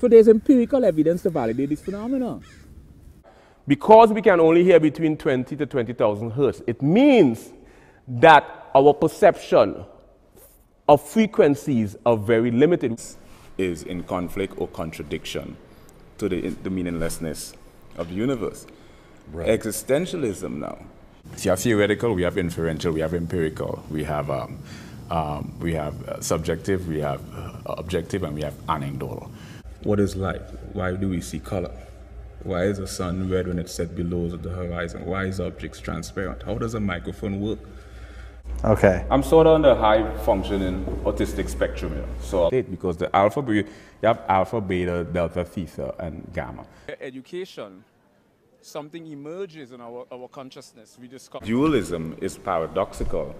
So there's empirical evidence to validate this phenomenon. Because we can only hear between 20 to 20,000 hertz, it means that our perception of frequencies are very limited. Is in conflict or contradiction to the, the meaninglessness of the universe. Right. Existentialism now. So you have theoretical, we have inferential, we have empirical, we have, um, um, we have uh, subjective, we have uh, objective, and we have anecdotal. What is light? Why do we see color? Why is the sun red when it's set below the horizon? Why is objects transparent? How does a microphone work? Okay. I'm sort of on the high functioning autistic spectrum here. So because the alpha, you have alpha, beta, delta, theta, and gamma. Education, something emerges in our, our consciousness. We discover. Dualism is paradoxical.